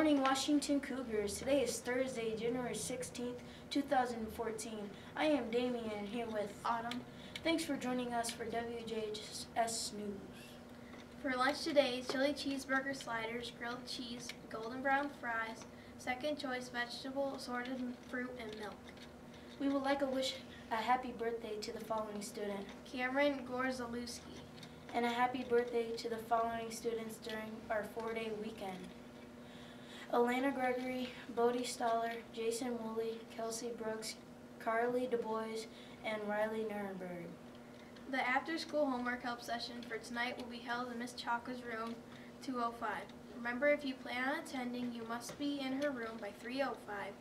Washington Cougars. Today is Thursday, January 16th, 2014. I am Damian here with Autumn. Thanks for joining us for WJS News. For lunch today, chili cheeseburger sliders, grilled cheese, golden brown fries, second choice vegetable, assorted fruit, and milk. We would like to wish a happy birthday to the following student Cameron Gorzalewski. and a happy birthday to the following students during our four-day weekend. Elena Gregory, Bodie Stoller, Jason Woolley, Kelsey Brooks, Carly Du Bois, and Riley Nuremberg. The after-school homework help session for tonight will be held in Miss Chaka's room 205. Remember, if you plan on attending, you must be in her room by 3:05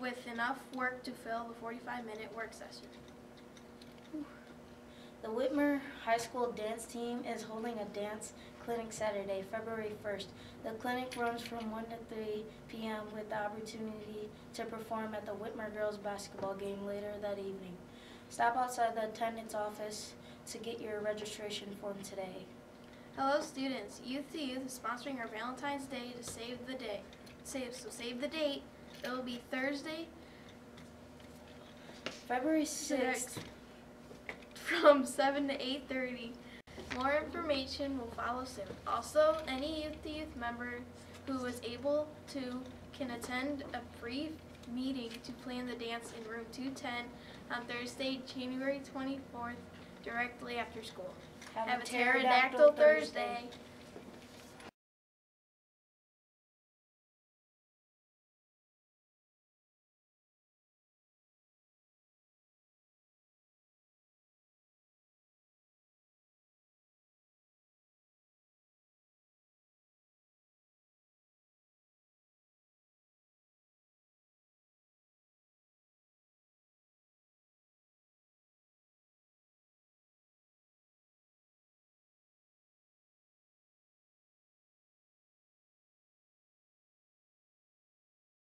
with enough work to fill the 45-minute work session. The Whitmer High School dance team is holding a dance clinic Saturday, February 1st. The clinic runs from 1 to 3 p.m. with the opportunity to perform at the Whitmer girls basketball game later that evening. Stop outside the attendance office to get your registration form today. Hello students, Youth to Youth is sponsoring our Valentine's Day to save the day. Save so save the date. It will be Thursday February 6th. from 7 to 8:30. More information will follow soon. Also, any Youth to Youth member who is able to can attend a free meeting to plan the dance in room 210 on Thursday, January 24th, directly after school. Have a pterodactyl Thursday.